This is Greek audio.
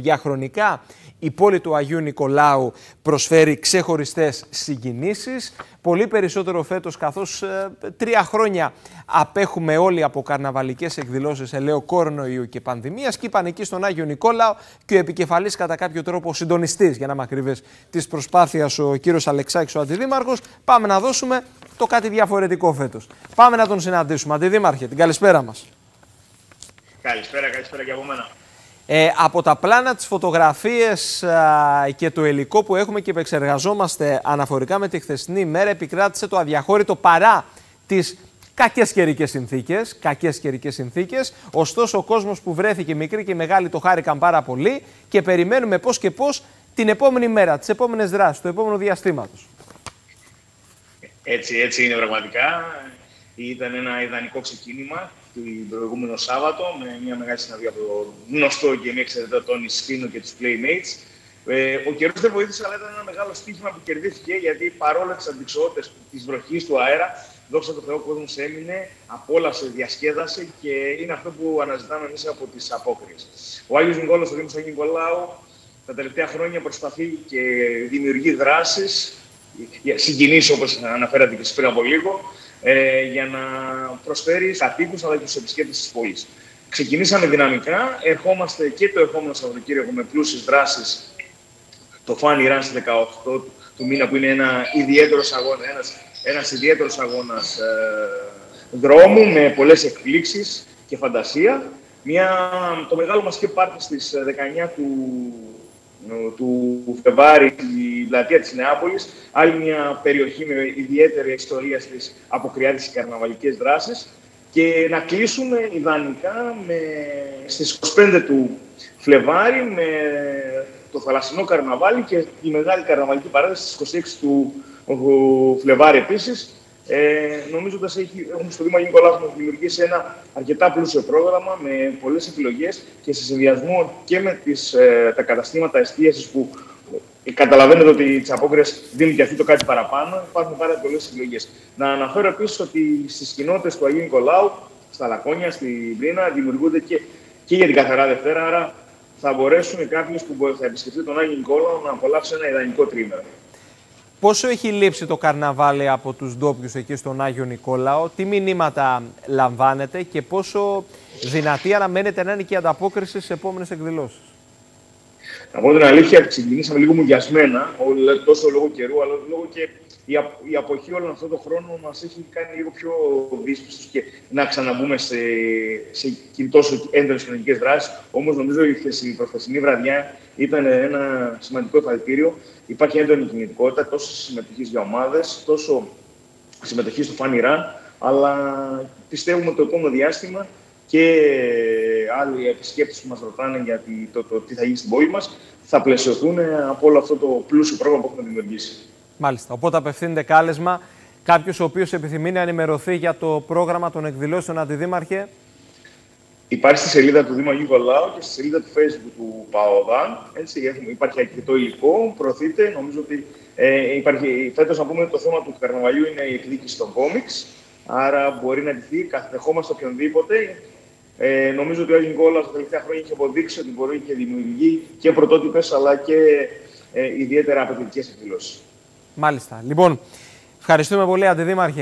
Διαχρονικά η πόλη του Αγίου Νικολάου προσφέρει ξεχωριστές συγκινήσεις. Πολύ περισσότερο φέτος καθώς ε, τρία χρόνια απέχουμε όλοι από καρναβαλικές εκδηλώσεις ελαίου κορονοϊού και πανδημίας και είπαν εκεί στον Άγιο Νικόλαο και ο επικεφαλής κατά κάποιο τρόπο συντονιστής για να μακριβές της προσπάθειας ο κύριος Αλεξάκης ο Αντιδήμαρχος. Πάμε να δώσουμε το κάτι διαφορετικό φέτος. Πάμε να τον συναντήσουμε. Αντιδήμαρχε, την καλησπέρα μας. Καλησπέρα, καλησπέρα και από μένα. Ε, από τα πλάνα, τις φωτογραφίες και το υλικό που έχουμε και επεξεργαζόμαστε αναφορικά με τη χθεσινή μέρα επικράτησε το αδιαχώρητο παρά τις κακές καιρικές συνθήκες, κακές καιρικές συνθήκες. Ωστόσο ο κόσμος που βρέθηκε μικρή και μεγάλη το χάρηκαν πάρα πολύ και περιμένουμε πώς και πώς την επόμενη μέρα, τις επόμενες δράσεις, το επόμενο διαστήματος. Έτσι, έτσι είναι πραγματικά. Ήταν ένα ιδανικό ξεκίνημα το προηγούμενο Σάββατο με μια μεγάλη συναντία από το γνωστό και μια εξαιρετικό Τόνι Σκίνο και τους Playmates. Ε, ο καιρός δεν βοήθησε, αλλά ήταν ένα μεγάλο στοίχημα που κερδίθηκε γιατί παρόλα τις αντικσότητες της βροχής του αέρα, δόξα τω Θεώ, ο κόσμος έμεινε, απόλαυσε, διασκέδασε και είναι αυτό που αναζητάμε εμείς από τις απόκριες. Ο Άγιος Νικόλας, ο Δήμος Αγίου Νικολάου, τα τελευταία χρόνια προσπαθεί και δημιουργεί δράσεις, συγκινήσει όπως αναφέρατε και πριν από λίγο, ε, για να προσφέρει κατοίκους αλλά και του επισκέπτες της πόλης. Ξεκινήσαμε δυναμικά. Ερχόμαστε και το ερχόμενο Σαββατοκύριακο με πλούσιες δράσεις. Το Funny Run στι 18 του μήνα, που είναι ένα ιδιαίτερος αγώνα, ένας, ένας ιδιαίτερος αγώνας ε, δρόμου με πολλές εκπλήξεις και φαντασία. Μια, το μεγάλο μας και πάρτι στις 19 του του Φεβάρη, η πλατεία της Νεάπολης, άλλη μια περιοχή με ιδιαίτερη ιστορία στις αποκριάτες και καρναβαλικές δράσεις. Και να κλείσουμε ιδανικά με, στις 25 του Φλεβάρι με το θαλασσινό καρναβάλι και η μεγάλη καρναβαλική παράδοση στις 26 του Φλεβάρι επίσης ε, νομίζω ότι έχουμε στο Δήμα Νικολάου έχουμε δημιουργήσει ένα αρκετά πλούσιο πρόγραμμα με πολλές επιλογές και σε συνδυασμό και με τις, ε, τα καταστήματα εστίασης που ε, καταλαβαίνετε ότι τι απόκριε δίνουν και αυτή το κάτι παραπάνω. Υπάρχουν πάρα πολλές επιλογές. Να αναφέρω επίσης ότι στις κοινότητες του Αγίου Νικολάου, στα Λακόνια, στην Πρίνα, δημιουργούνται και, και για την καθαρά Δευτέρα. Άρα θα μπορέσουν κάποιο που θα επισκεφτεί τον Άγιο Νικόλαο να απολαύσει ένα ιδανικό τρίμερο. Πόσο έχει λείψει το καρναβάλι από τους ντόπιους εκεί στον Άγιο Νικόλαο, τι μηνύματα λαμβάνετε και πόσο δυνατή αναμένεται να είναι και η ανταπόκριση σε επόμενες εκδηλώσεις; Να πω την αλήθεια, ξεκινήσαμε λίγο μουγιασμένα, τόσο λόγω καιρού, αλλά λόγω και η, η αποχή όλων αυτών των χρόνων μας έχει κάνει λίγο πιο δύσπιστου και να ξαναμπούμε σε, σε τόσο έντονες κοινωνικέ δράσεις. Όμως νομίζω ότι η προχθεσινή βραδιά ήταν ένα σημαντικό εφαλτήριο. Υπάρχει έντονη κινητικότητα τόσο συμμετοχή για ομάδες, τόσο συμμετοχή στο φανηρά, αλλά πιστεύουμε ότι το επόμενο διάστημα και άλλοι επισκέπτες που μας ρωτάνε για το, το, τι θα γίνει στην πόλη μας θα πλαισιωθούν από όλο αυτό το πλούσιο πρόγραμμα που έχουμε δημιουργήσει. Μάλιστα. Οπότε απευθύνεται κάλεσμα κάποιος ο οποίος επιθυμεί να ενημερωθεί για το πρόγραμμα των εκδηλώσεων Αντιδήμαρχε. Υπάρχει στη σελίδα του Δήμου Αγίου και στη σελίδα του Facebook του ΠΑΟΔΑ. Έτσι, υπάρχει αρκετό υλικό, προωθείται. Νομίζω ότι ε, υπάρχει, φέτος να πούμε το θέμα του καρναβαλιού είναι η εκδίκηση των κόμιξ. Άρα μπορεί να ντυθεί, καθεδεχόμαστε οποιονδήποτε. Ε, νομίζω ότι ο Άγιο Νικόλαος τα τελευταία χρόνια έχει αποδείξει ότι μπορεί και δημιουργεί και πρωτότυπες αλλά και ε, ιδιαίτερα απαιτητικές εκδηλώσεις. Μάλιστα. Λοιπόν, ευχαριστούμε πολύ, Αντιδήμαρχε.